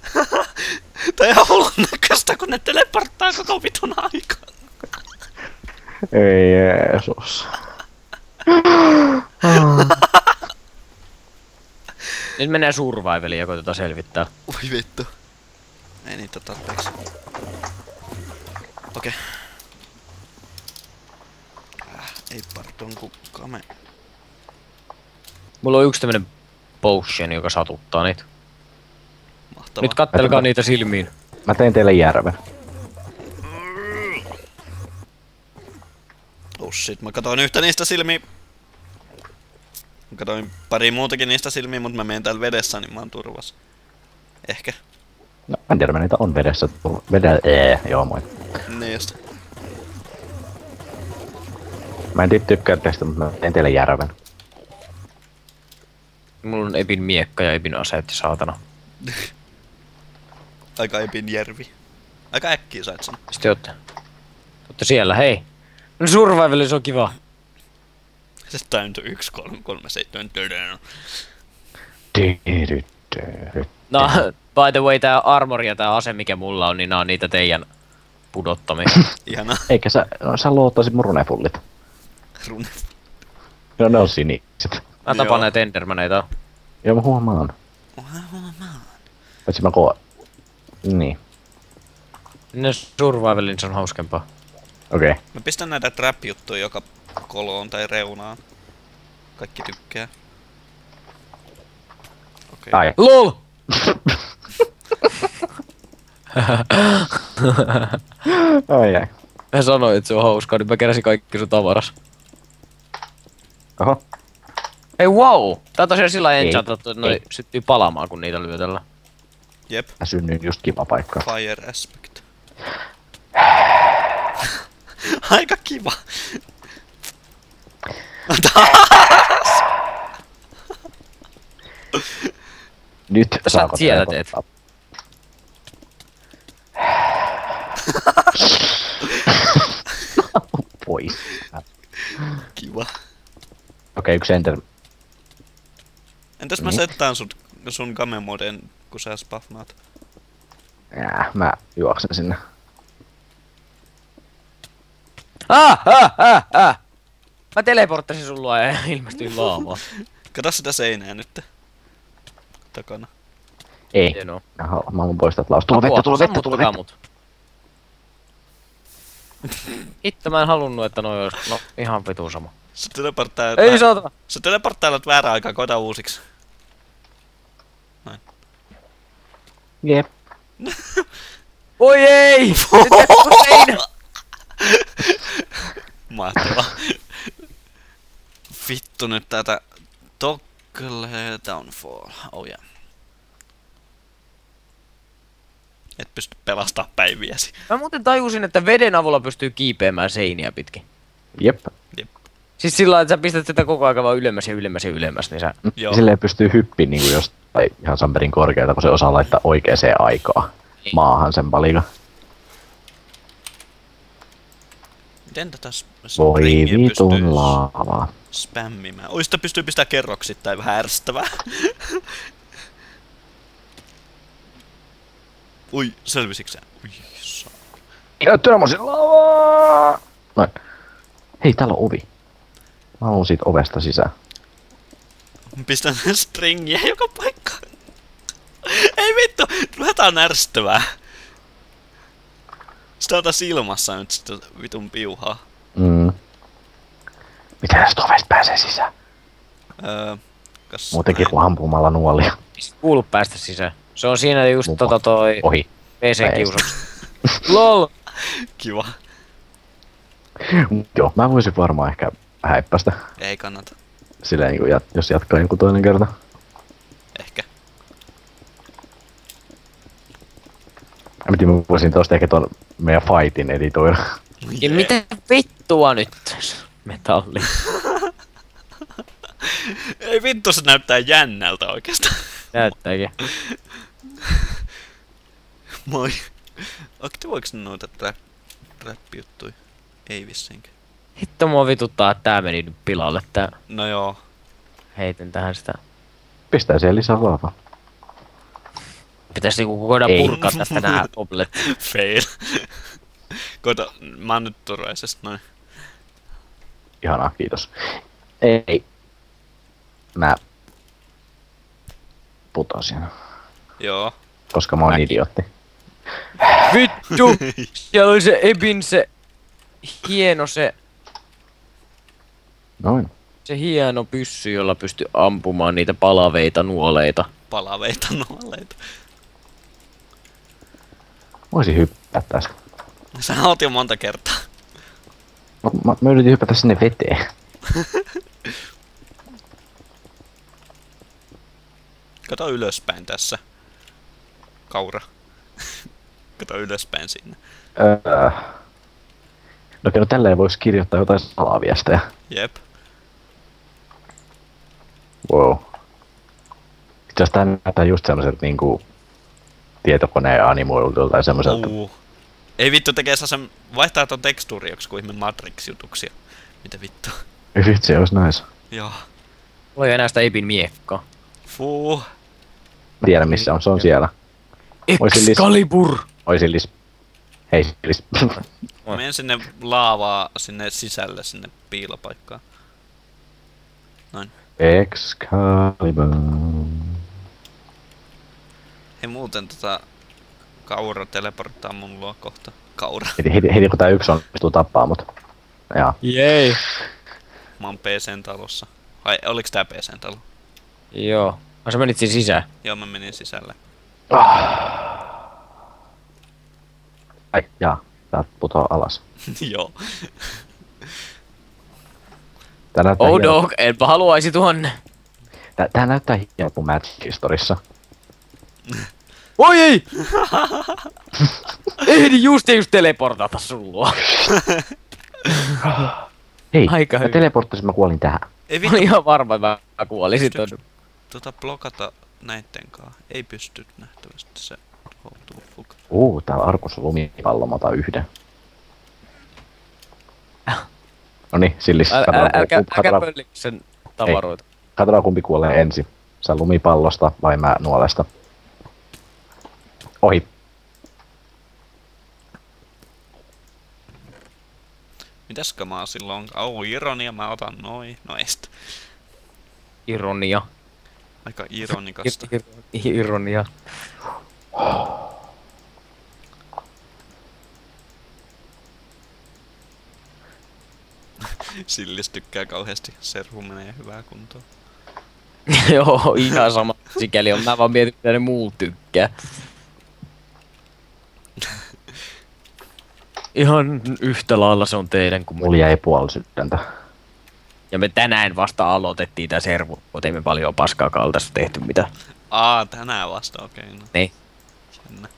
Tää on ihan hullun näköistä, kun ne teleporttaa koko vitun aikaa. Ei Jeesus. Nyt menee survivaliin ja koitetaan selvittää. Ui vittu. Ei niitä tarpeeksi. Okei. Äh, ei pardon kun kame. Mulla on yksi tämmönen potion, joka satuttaa niitä. Mahtavaa. Nyt kattelkaa niitä silmiin. Mä tein teille järven. Oh shit, mä katoin yhtä niistä silmiä. Mä katoin pari muutakin niistä silmiä, mutta mä menen täällä vedessä, niin mä oon turvassa. Ehkä. No, mä en tiedä, niitä on vedessä. Vedä, ee, joo moi. Niin just. Mä en ty- tykkää tästä, mutta mä tein teille järven. Mulla on Epin miekka ja Epin aseet saatana. Aika epin järvi. Aika äkkiä sait sen. Sitten ootte. Ootte siellä, hei. No survival se on kiva. Se time to 1, 3, 3, 7, Tydytydyt. No, by the way, tää armori ja tää ase, mikä mulla on, niin nää on niitä teidän pudottamia. Ihana Eikä sä, no, sä luottaisit mun runefullit. rune. No ne on siniset. Mä tapaan Joo. näitä endermaneita. Joo, mä huomaan. Paitsi mä koen. Niin, Ne survivalin se on hauskempaa. okei. Okay. Mä pistän näitä trap-juttuja joka koloon tai reunaan. Kaikki tykkää. Okei. Ai. LOL! Ai ai. Mä sanoin, että se on hauskaa, niin mä keräsin kaikki sun tavaras. Oho. Ei wow! Tää on tosiaan sillä enchantattu, että noi Ei. syttyy palaamaan, kun niitä lyötellään. Jep. Mä synnyin just kiva paikka. Fire aspect. Aika kiva. Nyt sä saako siellä teleporttaa? Pois. kiva. Okei, yksi enter. Entäs mä Mit? settaan sut, sun game-moden, kun sä spafnaat? Jää, mä juoksen sinne. Ah, ah, ah, ah! Mä teleporttasin sun luo ja ilmestyin laavaan. Kato sitä seinää nyt. Takana. Ei. Hienoa. Mä haluan, mä haluan poistaa lausta. Tulla vettä, tulla vettä, tulla vettä. Mut. Hitto mä en halunnut, että noi ois... No, ihan vitu sama. Sä teleporttaa... Ei saatana! Sä teleporttailut väärään aikaan, koita uusiksi. Jep. Oi ei! Mahtavaa. Vittu nyt tätä Toggle Downfall. Oh yeah. Et pysty pelastaa päiviäsi. Mä muuten tajusin, että veden avulla pystyy kiipeämään seiniä pitkin. Jep. Siis sillä lailla, että sä pistät sitä koko ajan vaan ylemmäs ja ylemmäs ja ylemmäs, niin sä... Joo. Silleen pystyy hyppiin niinku jostain ihan samperin korkealta, kun se osaa laittaa oikeaan aikaan. Niin. Maahan sen palikan. Miten tätä Voi vitun laavaa. spämmimään? Oi sitä pystyy pistää kerroksittain vähän ärsyttävää. Ui, selvisikö sä? Ui, sa- Ja törmäsin lavaa! Noin. Hei, täällä on ovi. Siitä ovesta sisään. Pistän stringiä joka paikkaan. Ei vittu, vähän on ärsyttävää. Sitä ota silmassa nyt sitä vitun piuhaa. Mm. Miten tästä ovesta pääsee sisään? Öö, kas Muutenkin kuin ampumalla nuolia. Kuulu päästä sisään? Se on siinä just Lupa. tota toi Ohi. PC-kiusaus. LOL! Kiva. Joo, mä voisin varmaan ehkä häippästä. Ei kannata. Silleen niin jat- jos jatkaa joku toinen kerta. Ehkä. Mä tiedän, mä voisin tosta ehkä tuon meidän fightin editoida. Ja mitä vittua nyt? Metalli. Ei vittu, se näyttää jännältä oikeastaan. Näyttääkin. Moi. Aktivoiks ne noita trap, trap-juttuja? Ei vissinkään. Hitto mua vituttaa, että tää meni nyt pilalle tää. No joo. Heitin tähän sitä. Pistää siihen lisää laavaa. Pitäis niinku koida purkaa tästä nää goblet. Fail. Koita, mä oon nyt turvaisesti noin. Ihanaa, kiitos. Ei. Mä putosin, Joo. koska mä oon Mäkin. idiootti. Vittu! Siellä oli se Ebin se hieno se, Noin. se hieno pyssy, jolla pystyi ampumaan niitä palaveita nuoleita. Palaveita nuoleita. Voisin hyppää tästä. Sä oot jo monta kertaa. Mä, mä, mä yritin hypätä sinne veteen. Kato ylöspäin tässä. Kaura. Kato ylöspäin sinne. Öö. No no tälleen voisi kirjoittaa jotain salaviestejä. Jep. Wow. Itse asiassa tää näyttää just semmoiselta niinku tietokoneen animoidulta tai semmoiselta. Uu. Ei vittu tekee sen vaihtaa ton tekstuuri joks kuin ihme Matrix-jutuksia. Mitä vittu? Ei vitsi, olisi nice. Joo. Mulla ei enää sitä Ebin miekkaa. Fuu. Tiedä missä on, se on siellä. Excalibur! Oisin lis... Hei, lis... Menen sinne laavaa sinne sisälle sinne piilopaikkaan. Excalibur. Hei muuten tota... Kaura teleporttaa mun luo kohta. Kaura. Heti, heti, heti kun tää yksi onnistuu tappaa mut. Jaa. Jei! Mä oon PCn talossa. Vai oliks tää PCn talo? Joo. Ai sä menit sisään. Joo, mä menin sisälle. Ai, jaa. Tää putoo alas. Joo. Tää näyttää, Oh hieno- dog, enpä haluaisi tuonne. tää, tää näyttää hieno kuin Match Historissa. Oi ei! Ehdin just just teleportata sun luo. Hei, Aika mä teleporttasin, mä kuolin tähän. Ei Mä vittu olin ihan varma, että mä kuolisin ton. tota blokata näitten kaa. Ei pysty nähtävästi se. How to fuck. Uu, täällä Arkus lumipallo, mä otan yhden. Sillis. Älä, älä, Katsotaan, älkää, sen tavaroita. katsotaan kumpi kuolee ensin. Sä lumipallosta vai mä nuolesta. Ohi. Mitäs kamaa silloin? Au, ironia, mä otan noin. No est. Ironia. Aika ironikasta. Ir- ir- ironia. Sillis tykkää kauheasti. Servu menee hyvää kuntoon. Joo, ihan sama. Sikäli on. Mä vaan mietin, mitä ne muut tykkää. Ihan yhtä lailla se on teidän kuin Mulla jäi puoli sydäntä. Ja me tänään vasta aloitettiin tää servu, mutta ei me paljon paskaa kaltaista tehty mitä. Aa, tänään vasta, okei. Okay, no. Niin. Jännä.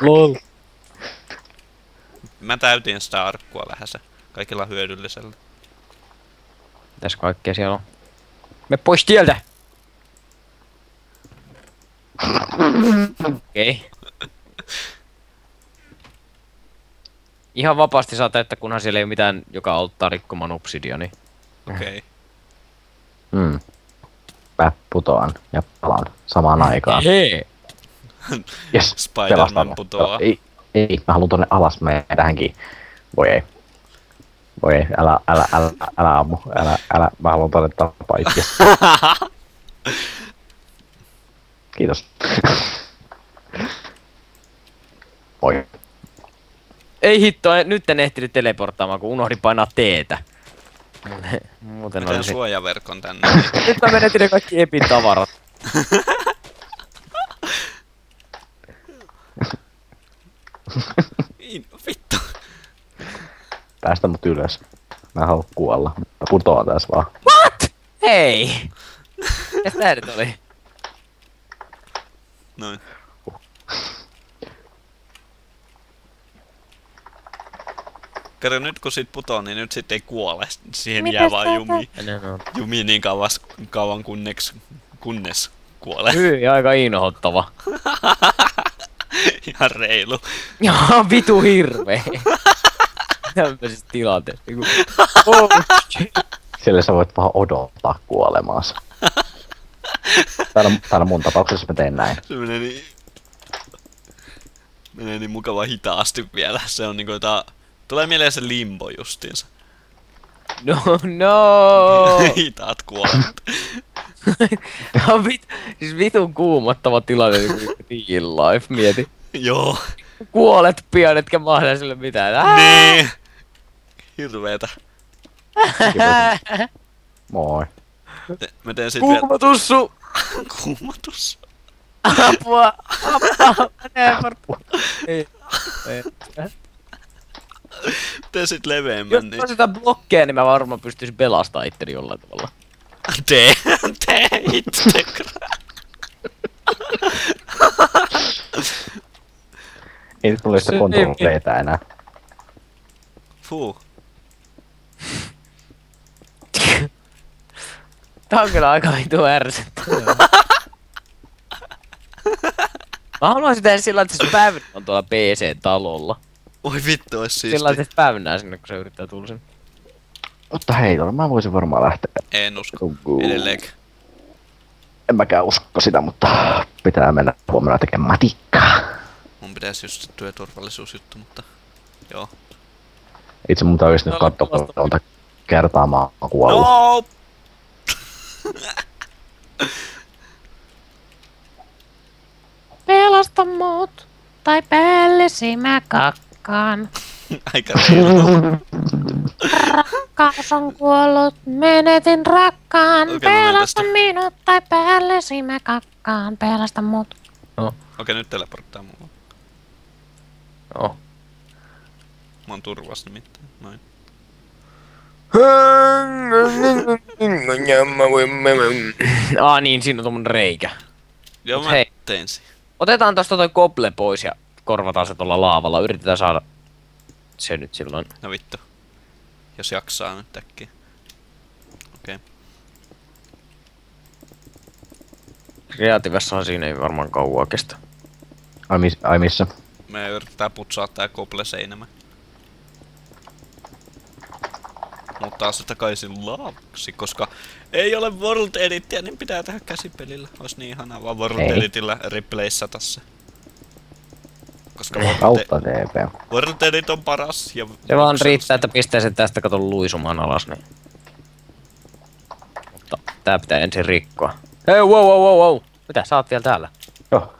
Lol. Mä täytin sitä arkkua lähes kaikilla hyödyllisellä. Mitäs kaikkea siellä on? Me pois tieltä! Okei. Okay. Ihan vapaasti saa täyttää, kunhan siellä ei ole mitään, joka auttaa rikkomaan obsidiani. Okei. Okay. Hmm. Mä putoan ja palaan samaan aikaan. Hei! Yes, Spider-Man putoaa. Ei, ei, mä haluun tonne alas meidänkin. Voi ei. Voi ei, älä, älä, älä, älä ammu, älä, älä, mä haluun tonne tappaa itse. Kiitos. Oi. Ei hitto, en- nyt en ehtinyt teleporttaamaan, kun unohdin painaa teetä. Muuten, teen olisi... suojaverkon tänne. Nyt mä menetin ne kaikki epin tavarat. Vittu. Päästä mut ylös. Mä haluan kuolla. Mä putoan tässä vaan. What? Hei! Mitäs tää nyt oli? Noin. Kato, nyt kun sit putoo, niin nyt sit ei kuole. Siihen Mitäs jää vaan jumi. Jumi niin kauas, kauan kunnes, kunnes kuolee. Hyi, aika inhottava. Ihan reilu. Joo, vitu hirveä. Tämmöisessä tilanteessa. Niinku, oh. Siellä sä voit vaan odottaa kuolemaansa. Täällä, täällä mun tapauksessa mä teen näin. Se menee niin... Menee niin mukava hitaasti vielä. Se on niinku jotain... Tulee mieleen se limbo justiinsa. No, no! Hitaat kuolemat. Tää on vit, siis vitun kuumottava tilanne niinku real life, mieti. Joo. Kuolet pian, etkä mahda sille mitään. Ää! Niin. Hirveetä. Moi. Te- Mä teen sit vielä Kuumotussu! kuumatus. Apua! Apua! Por- Ei. Ei. Teen sit Jos leveämmän, mä niin... sitä blokkeja, niin mä varmaan pystyisin pelastamaan itteni jollain tavalla. Tee, tee itse. Ei nyt mulla sitä kontrolleita enää. Fuu. Tää on kyllä aika vitu ärsyttävää. Mä haluaisin tehdä sillä että se Päivänä on tuolla PC-talolla. Oi vittu, ois Sillä siisti. että Päivänä sinne, kun se yrittää tulla sinne. Mutta hei, tuolla mä voisin varmaan lähteä. En usko. Kuku. Edelleenkin. En mäkään usko sitä, mutta pitää mennä huomenna tekemään matikkaa. Mun pitäisi just se työturvallisuusjuttu, mutta... Joo. Itse mun täytyisi nyt katsoa, kun kertaa mä oon kuollut. No! Pelasta mut, tai päällesi mä kakkaan. Aika. Rakkaus on kuollut, menetin rakkaan. Menen Pelasta minut, tai päällesi mä kakkaan. Pelasta mut. Okei, nyt teleporttaa mulla. Joo. Mä oon turvassa nimittäin. Noin. Aa niin, siinä on tommonen reikä. Joo, Mut mä hei. tein sen. Otetaan tosta toi koble pois ja korvataan se tuolla laavalla. Yritetään saada se nyt silloin. No vittu. Jos jaksaa nyt äkkiä. Okei. Kreativessahan siinä ei varmaan kauaa kestä. Ai, mis, ai missä? Me yritetään putsaa tää kople seinämä. Muuttaa se takaisin laavaksi, koska ei ole World Editia, niin pitää tehdä käsipelillä. Ois niin ihanaa vaan World Ei. Editillä replaceata se. Koska World, Kautta TP. World Edit on paras ja... Se vaan riittää, että pistää sen tästä kato luisumaan alas, niin. Mutta tää pitää ensin rikkoa. Hei, wow, wow, wow, wow. Mitä, sä oot vielä täällä? Joo.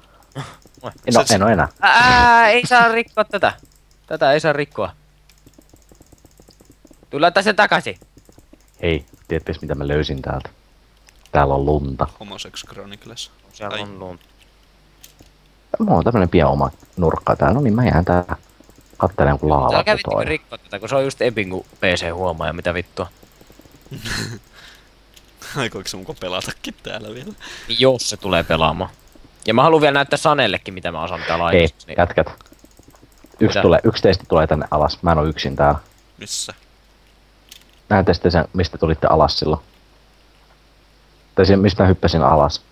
No, en oo enää. Ää, ei saa rikkoa tätä. Tätä ei saa rikkoa. Laittaa sen takaisin. Hei, tiedättekö mitä mä löysin täältä? Täällä on lunta. Homosex Chronicles. Siellä Ai. on lunta. Mulla on tämmönen pieni oma nurkka täällä. No niin, mä jään täällä kattelen kun laava vittu putoaa. rikkoa tätä, kun se on just Epin kun PC huomaa ja mitä vittua. Aikoiko se muka pelatakin täällä vielä? Jos se tulee pelaamaan. Ja mä haluan vielä näyttää Sanellekin, mitä mä osaan tää Hei, laittaa. Niin, jätkät. Yksi, Mitä? tulee, yksi teistä tulee tänne alas. Mä en oo yksin täällä. Missä? Näette sitten sen, mistä tulitte alas silloin. Tai se, mistä hyppäsin alas.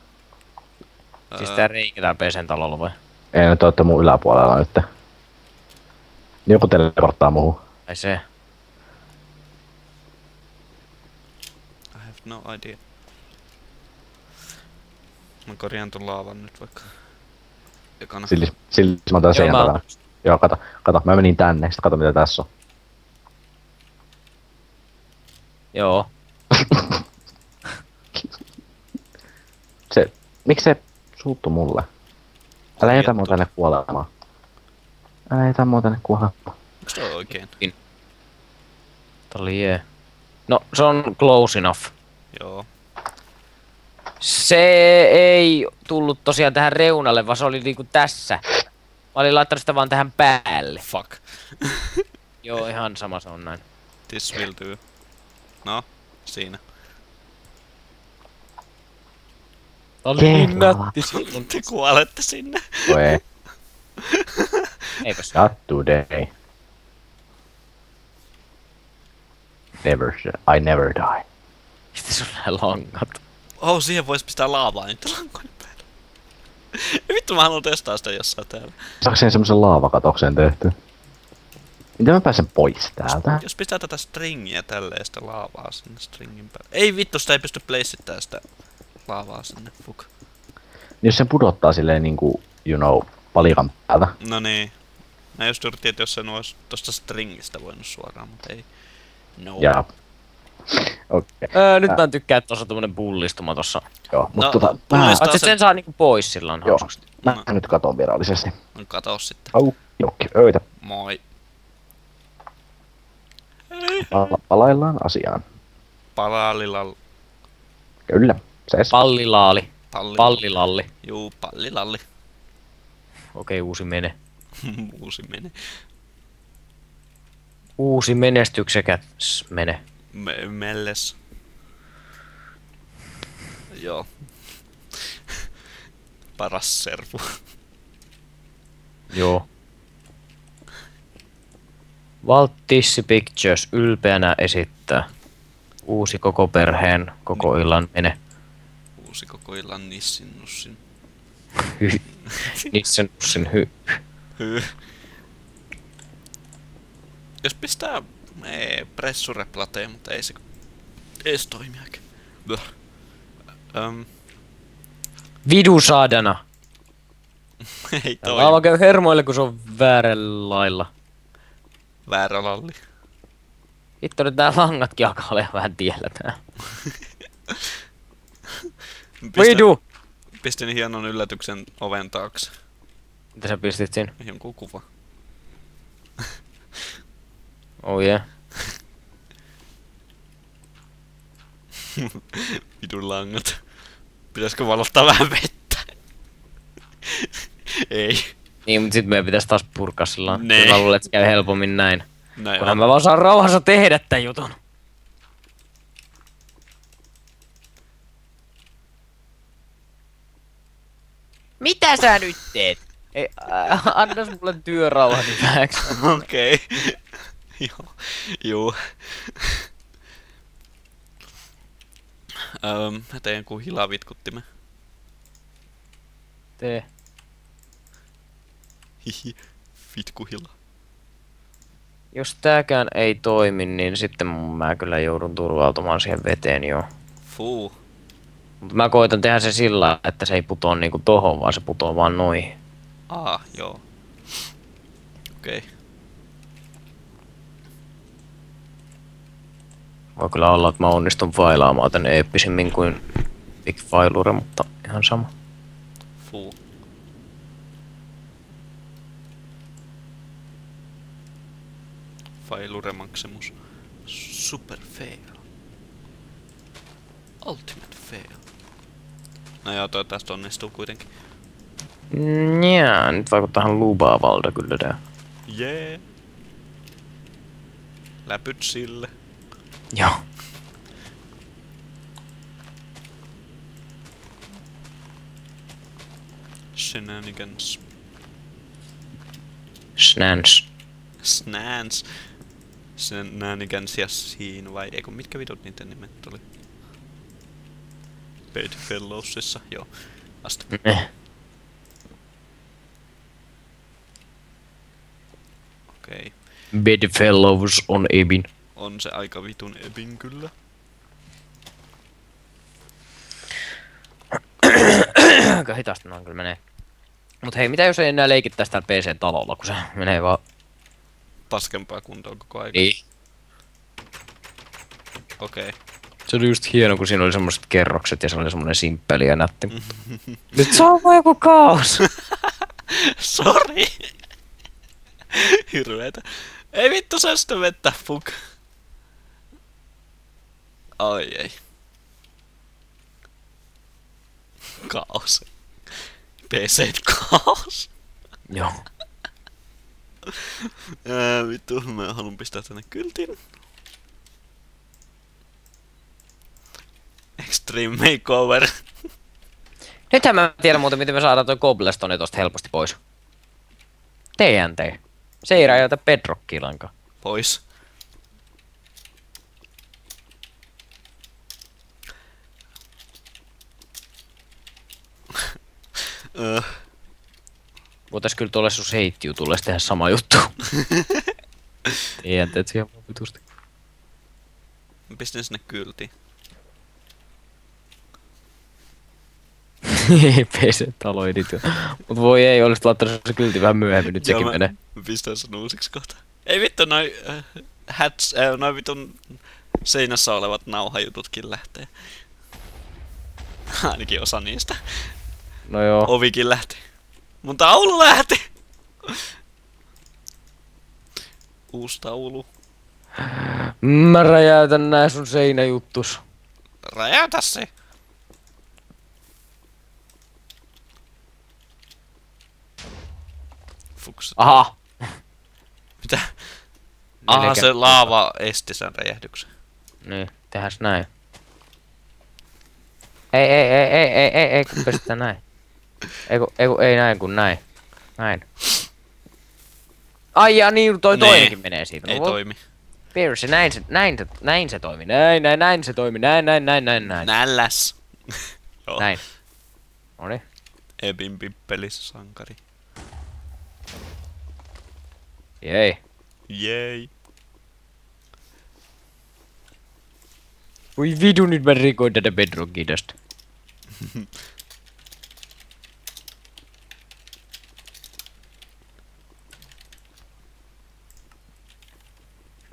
siis tää reikä täällä PCn talolla vai? Ei, nyt ootte mun yläpuolella nyt. Joku teleporttaa muuhun. Ai se. I have no idea. Mä korjaan ton laavan nyt vaikka. Ekana. Sillis, sillis mä otan mä- takana. Joo, kato, kato, mä menin tänne, sit kato mitä tässä on. Joo. Se, miksi se suuttu mulle? Älä jätä mua tänne kuolemaan. Älä jätä mua tänne kuolemaan. Onks toi oikein? Tää oli jee. No, se on close enough. Joo. Se ei tullut tosiaan tähän reunalle, vaan se oli niinku tässä. Mä olin laittanut sitä vaan tähän päälle. Fuck. Joo, ihan sama se on näin. This will do. No, siinä. Tää oli niin nätti silloin. Te kuolette sinne. Voi ei. Eipäs. Not today. Never, I never die. Mistä sun nää langat? Oh, siihen vois pistää laavaa niitä lankojen päälle. Vittu mä haluan testaa sitä jossain täällä. Saako sen semmosen laavakatoksen tehty? Miten mä pääsen pois täältä? Jos pistää tätä stringiä tälleen sitä laavaa sinne stringin päälle. Ei vittu, sitä ei pysty placeittämään sitä. laavaa sinne. Fuck. Jos sen pudottaa silleen niinku, you know, palikan päältä. No niin. Mä just yritin, että jos se olisi tosta stringistä voinut suoraan, mutta ei. No. Ja... Okei, okay. Öö, nyt mä en tykkää, että tuossa on tommonen pullistuma tossa. joo. Mut No, tota, mä, se- sen saa niinku pois silloin Joo. hauskasti. mä No. nyt katon virallisesti. No kato sitten. Au, jokki, öitä. Moi. Pala- palaillaan asiaan. Palalilal. Kyllä, ses. Pallilaali. Palli. Pallilalli. Juu, pallilalli. Okei, uusi mene. Uusi mene. Uusi menestyksekäs mene. Me- melles. Joo. Paras servu. Joo. Walt Disney Pictures ylpeänä esittää. Uusi koko perheen koko illan mene. Uusi koko illan nissin nussin. Hy. Nissen nussin hy. Jos pistää ee, pressureplateen, mutta ei se ees toimiakin. Blah. Öm, Vidu saadana. ei toimi. käy hermoille, kun se on väärällä lailla. Väärä lalli. Hitto nyt nää langatkin alkaa olla vähän tiellä tää. Vidu! pistin hienon yllätyksen oven taakse. Mitä sä pistit siinä? Jonkun kuva. Oh yeah. Vidun langat. Pitäisikö valottaa vähän vettä? ei. Niin, mutta sit meidän pitäis taas purkaa sillä lailla. Nee. Mä luulen, että se käy helpommin näin. Näin Kunhan on. mä vaan saan rauhassa tehdä tän jutun. Mitä sä nyt teet? Ei, äh, annas mulle vähäksi. Okei. Joo. Juu. Öm, mä teen kuin hilavitkuttimen. Tee. Hihi. Vitkuhila. Jos tääkään ei toimi, niin sitten mä kyllä joudun turvautumaan siihen veteen joo. Fuu. Mutta mä koitan tehdä se sillä, että se ei putoa niinku tohon, vaan se putoaa vaan noihin. Aa, joo. Okei. Voi kyllä olla, että mä onnistun failaamaan tän eeppisimmin kuin Big Failure, mutta ihan sama. Fuu. Failure Maximus. Super fail. Ultimate fail. No joo, toivottavasti onnistuu kuitenkin. Njää, nyt vaikuttaa ihan lupaavalta kyllä tää. Jee. Yeah. Läpyt sille. Joo. Shenanigans. Snans. Snans. Shenanigans ja siinä vai eikö mitkä vitut niiden nimet oli? Bedfellowsissa, joo. Asti. Eh. Okei. Okay. Bedfellows on Ebin. On se aika vitun ebin kyllä. Aika hitaasti noin kyllä menee. Mut hei, mitä jos ei enää leikittäis täällä PC-talolla, kun se menee vaan... Paskempaa kuntoon koko ajan. Niin. Okei. Okay. Se oli just hieno, kun siinä oli semmoset kerrokset ja se oli semmonen simppeli ja nätti. Nyt se on vaan joku kaos. Sori. Hirveetä. Ei vittu saa sitä vettä, fuck. Ai ei. Kaos. PC kaos. Joo. Ää, vittu, mä haluan pistää tänne kyltin. Extreme Makeover. Nythän mä en tiedä muuten, miten me saadaan toi Cobblestone tosta helposti pois. TNT. Se ei räjäytä bedrockia lainkaan. Pois. Öh, Voitais kyllä tuolle sun heittiutulle tehdä sama juttu. TNT siihen vaan vitusti. mä pistin sinne kyltiin. PC-talo editio. Mut voi ei, olisit laittanut se kylti vähän myöhemmin, nyt sekin menee. Mä pistän sen uusiksi kohta. Ei vittu, noi äh, hats, äh, noi vitun seinässä olevat nauhajututkin lähtee. Ainakin osa niistä. No joo. Ovikin lähti. Mun taulu lähti! Uusi taulu. Mä räjäytän nää sun seinäjuttus. Räjäytä se! Fuks. Aha! Mitä? Aha, se laava esti sen räjähdyksen. Niin, tehäs näin. Ei, ei, ei, ei, ei, ei, ei, kun pistetään näin. Ei, kun, ei, näin, kun näin. Näin. Ai ja niin, toi Nee. toinenkin menee siitä. Ei No, toimi. Pierce, näin se, näin se, näin se toimi. Näin, näin, näin se toimi. Näin, näin, näin, näin, näin. Nälläs. Joo. Näin. Noniin. Ebin pippelissä sankari. Jei. Jei. Voi vidu, nyt mä rikoin tätä bedrockia tästä.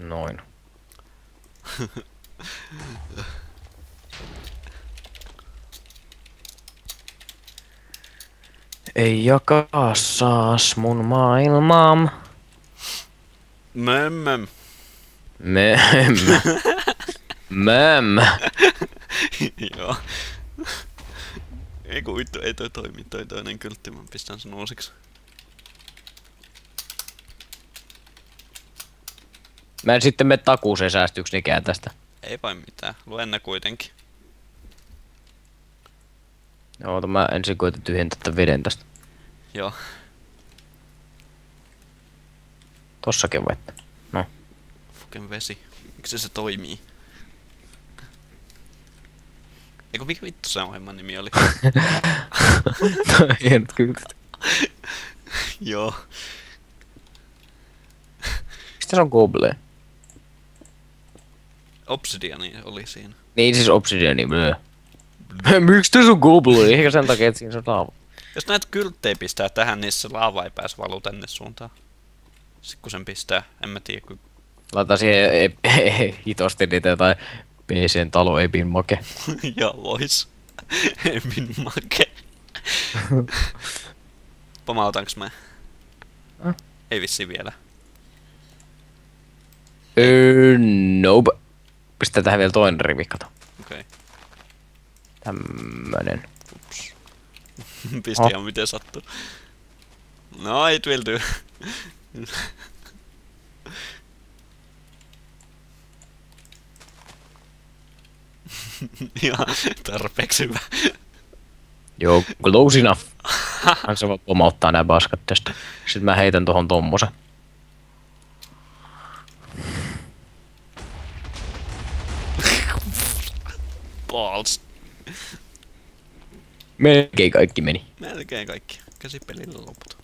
Noin. Ei jakaa saas mun maailmaam. Mömmöm. Möm. Möm. Joo. Ei kun vittu, ei toi toimi, toi toinen kyltti, mä pistän sen uusiksi. Mä en sitten mene takuuseen säästyksenikään tästä. Ei vai mitään, luen ne kuitenkin. Oota, mä ensin koitan tyhjentää tämän veden tästä. Joo. Tossakin vettä. Fucking vesi. Miksi se toimii? Eiku mikä vittu se ohjelman nimi oli? Hienot kyltit. Joo. Mistä se on Goblin? Obsidiani oli siinä. Niin siis Obsidiani, blö. Miksi tässä on Goblin? Ehkä sen takia, että siinä se on laava. Jos näitä kylttejä pistää tähän, niin se laava ei pääse valuu tänne suuntaan. Sitten kun sen pistää, en mä tiedä, kun... Laita siihen e- e- hitosti niitä jotain PCn talo Epin make. ja vois. Emin make. Pomautanks mä? Äh? Ei vissi vielä. Öö, nope. Pistää tähän vielä toinen rivi, kato. Okei. Okay. Tämmönen. Pisti Oh. ihan miten sattuu. No, it will do. Ihan tarpeeksi hyvä. Joo, close enough. Hän se voi pomauttaa nää paskat tästä. Sitten mä heitän tohon tommosen. Balls. Melkein kaikki meni. Melkein kaikki. Käsipelillä loput.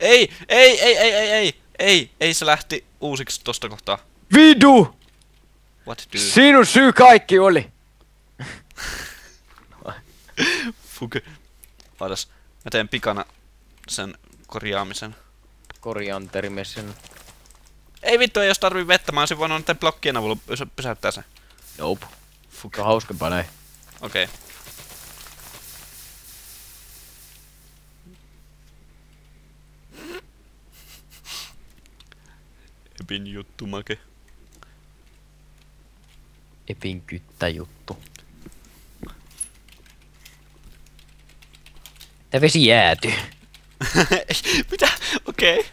Ei, ei, ei, ei, ei, ei, ei, ei se lähti uusiksi tosta kohtaa. Vidu! What do? Sinun syy kaikki oli! Fuck. Ootas, mä teen pikana sen korjaamisen. Korianterimessen. Ei vittu, ei jos tarvii vettä, mä olisin voinut niiden blokkien avulla pysä- pysäyttää sen. Nope. Fuck. On hauskempaa näin. Okei. Okay. Epin juttu, make. Epin kyttä juttu. Tää vesi jäätyy. Mitä? Okei. Okay.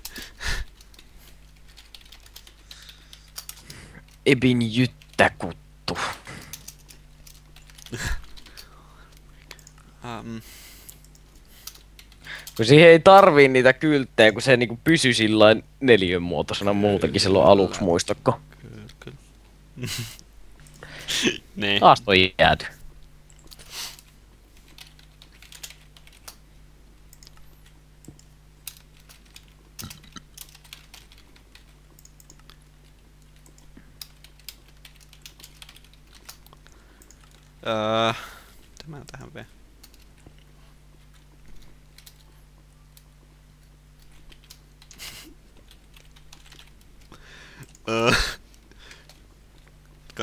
Epin jyttäkuttu. Um, Kun siihen ei tarvii niitä kylttejä, kun se niinku pysyy sillain neliön muotoisena muutenkin silloin aluksi muistokko. kyllä, kyllä. niin. Taas toi jääty. Öö, tämä tähän vielä. Öö.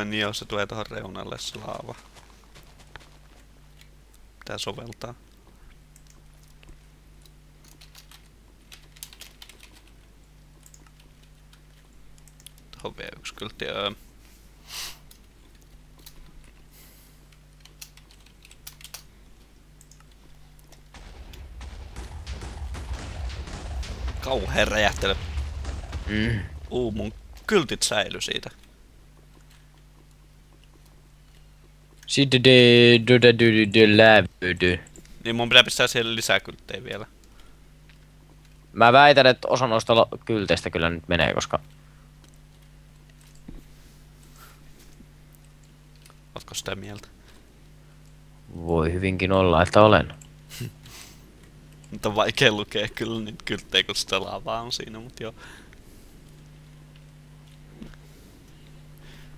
Niin, jos se tulee tuohon reunalle se laava. Pitää soveltaa. Tuohon vielä yksi kyltti. Öö. Kauheen räjähtely. Mm. Uu, mun kyltit säily siitä. Sitten de de de de de de lävydy. Niin mun pitää pistää siellä lisää kylttejä vielä. Mä väitän, että osa noista kylteistä kyllä nyt menee, koska Ootko sitä mieltä? voi hyvinkin olla, että olen. Mutta on vaikea lukea kyllä niitä kylttejä, kun sitä lavaa on siinä, mut joo.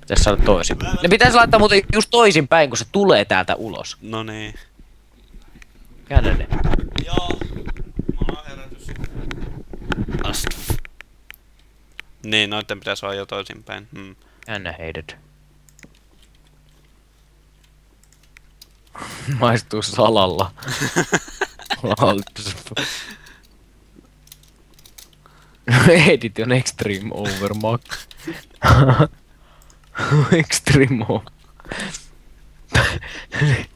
Pitäis saada toisin. Ne pitäis laittaa muuten just toisinpäin, kun se tulee täältä ulos. No niin. Käännä ne. Joo. Mulla on herätys. Ast. Niin, noitten pitäis olla jo toisinpäin. Hmm. Käännä heidät. Maistuu salalla. Edit on extreme over max. extreme over.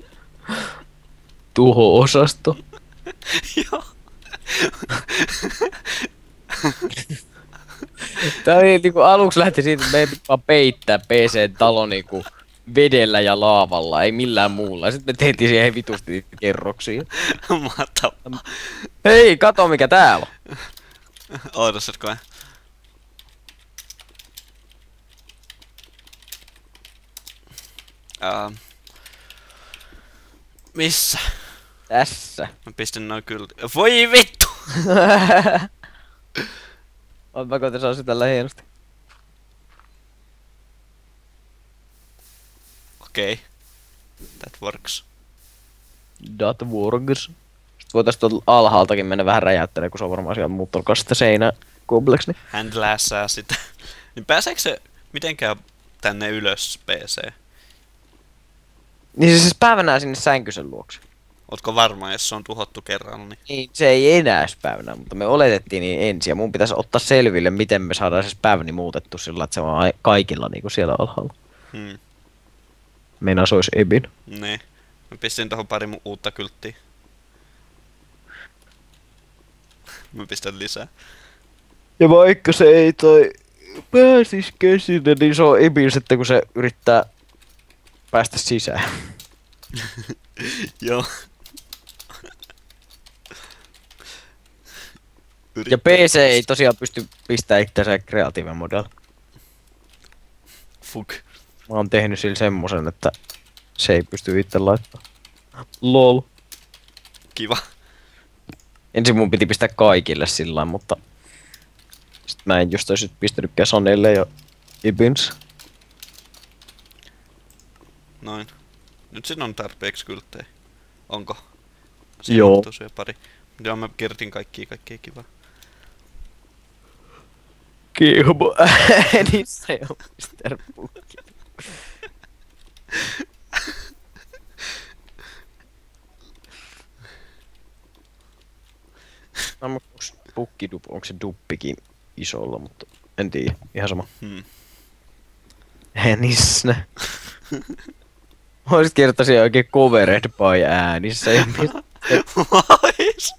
Tuho-osasto. joo. Tää oli niinku aluksi lähti siitä, että piti vaan peittää PC-talo niinku vedellä ja laavalla, ei millään muulla. Sitten me tehtiin siihen vitusti kerroksia. Mahtavaa. Hei, kato mikä täällä on. Ootas, et koe. Uh, missä? Tässä. Mä pistin noin kyllä. Voi vittu! Oot mä koitin saa sitä hienosti. Okei. Okay. That works. That works. Sitten voitais tuolta alhaaltakin mennä vähän räjäyttelee, kun se on varmaan siellä muuttanut sitä seinää kompleksi. Niin. Hän lässää sitä. niin pääseekö se mitenkään tänne ylös PC? niin se siis päivänä sinne sänkysen luokse. Ootko varma, jos se on tuhottu kerran, niin... Niin, se ei enää päivänä, mutta me oletettiin niin ensin. Ja mun pitäisi ottaa selville, miten me saadaan se päiväni muutettu sillä, että se on ai- kaikilla niinku siellä alhaalla. Hmm. Meinaa se olisi Ebin. Niin. Mä pistin tohon pari mu- uutta kylttiä. Mä pistän lisää. Ja vaikka se ei toi pääsiskään sinne, niin se on Ebin sitten, kun se yrittää päästä sisään. Joo. Ja PC ei tosiaan pysty pistää itseänsä kreatiiven modella. Fuck. Mä oon tehnyt sillä semmosen, että se ei pysty itse laittaa. LOL. Kiva. Ensin mun piti pistää kaikille sillä lailla, mutta... Sitten mä en just ois pistänytkään Sonille ja Ibins. Noin. Nyt siinä on tarpeeksi kylttejä. Onko? Joo. on tosiaan pari. Joo, mä kirjoitin kaikkia, kaikkea kivaa. Kiubo äänissä jo Mr. Pukki. No, pukkidup, onko se duppikin isolla, mutta en tiedä, ihan sama. Hmm. Äänissä. Voisit kirjoittaa siihen oikein covered by äänissä ja mit- Vois!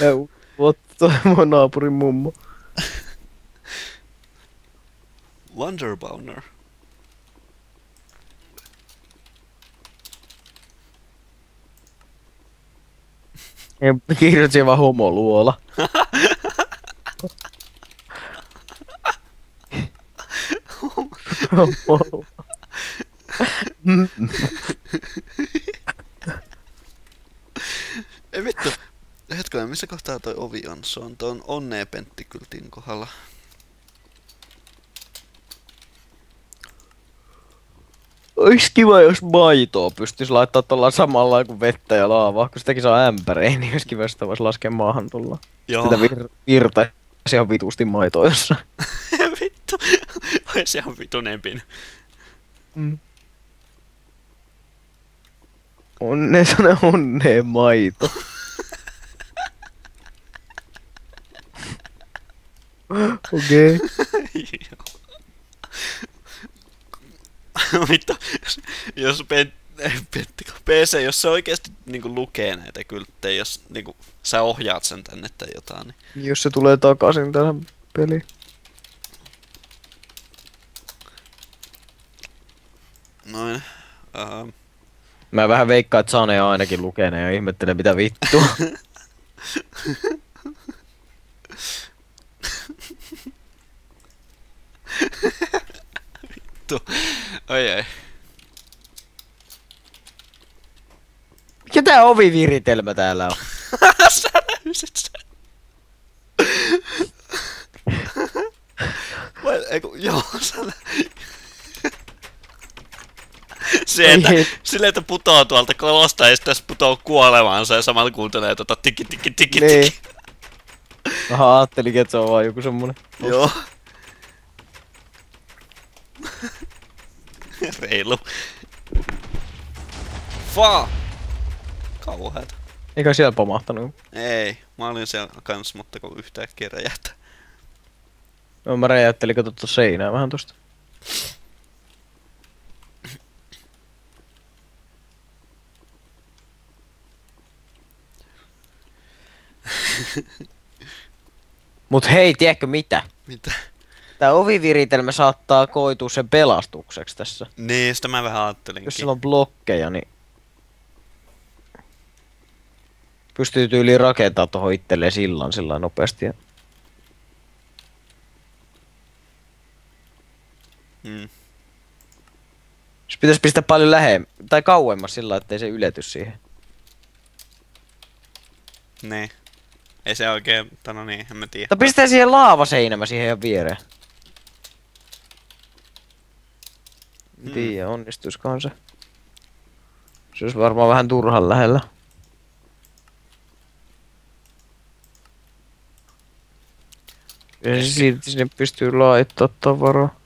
Jau, Otto, mun naapurin mummo. Wonderbowner. Ja kirjoitin vaan homoluola. Homo. Ei vittu. Hetkinen, missä kohtaa toi ovi on? Se on tuon onnea penttikyltin kohdalla. Ois kiva, jos maitoa pystyis laittaa tuolla samalla kuin vettä ja laavaa, kun sitäkin saa ämpärein, niin ois kiva, jos sitä vois laskea maahan tulla. Joo. Sitä vir- virtaisi ihan vitusti maitoa jossain. Vittu. Ois ihan vitun empin. Mm. Onne sana onneen maito. Okei. Vittu, jos, jos Pet, Petti, PC, jos se oikeesti niinku lukee näitä kylttejä, jos niinku sä ohjaat sen tänne tai jotain, niin Jos se tulee takaisin tähän peliin. noin. Uh, Mä vähän veikkaan, että Sane ainakin lukee ne ja ihmettelee mitä vittua. vittu. Oi ei. Mikä tää oviviritelmä täällä on? sä löysit sen. Vai, eiku, joo, sä. Se, että Ei. silleen, että putoo tuolta kolosta ja sitten putoo kuolemansa ja samalla kuuntelee tota tiki tiki tiki Niin. tiki. Aha, ajattelin, että se on vaan joku semmonen. Joo. Reilu. Faa! Kauheeta. Eikä siellä pomahtanut. Ei, mä olin siellä kans, mutta kun yhtäkkiä räjähtää. No, mä räjäyttelin, kato tuossa seinää vähän tosta. Mut hei, tiedätkö mitä? Mitä? Tää oviviritelmä saattaa koitua sen pelastukseksi tässä. Niin, sitä mä vähän ajattelinkin. Jos sillä on blokkeja, niin... Pystyy tyyliin rakentaa tohon itselleen sillan sillä nopeasti. Ja... Mm. Se pitäisi pistää paljon lähemmäs, tai kauemmas sillä ettei se ylety siihen. Niin. Ei se oikein, tai no niin, en mä tiedä. Tai pistää siihen laavaseinämä siihen ihan viereen. Mm. tiedä, onnistuisikohan se. Se olisi varmaan vähän turhan lähellä. Ja se silti sinne pystyy laittaa tavaraa.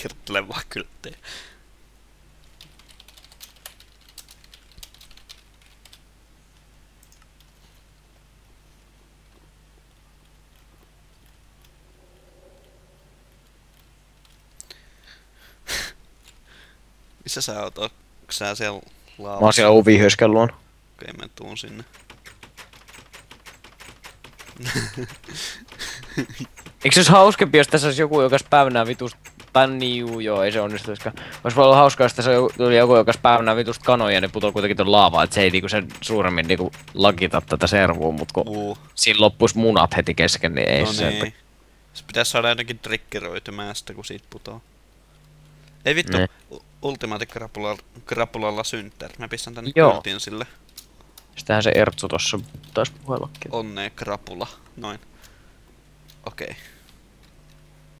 Kirjoittelen vaan kylttejä. Missä sä oot? Onko sä siellä laavassa? Mä oon siellä ovihöskän luon. Okei, mä tuun sinne. Eikö se olisi hauskempi, jos tässä olisi joku, joka päivänä vitusta... Tai niin, juu, joo, ei se onnistuiskaan. Olisi voi olla hauskaa, jos tässä tuli joku, joka päivänä vitusta kanoja ja ne putoo kuitenkin ton laavaan, että se ei niinku sen suuremmin niinku lagita tätä servua, mut kun Uu, siinä loppuisi munat heti kesken, niin ei no se. niin. Se pitäisi saada jotenkin triggeröitymään sitä, kun siitä putoo. Ei vittu, Ne. Ultimate Krapulalla, krapulalla synttär. Mä pistän tänne Joo. kyltin sille. Sitähän se Ertsu tossa taisi puhellakin. Onnea krapula. Noin. Okei. Okay.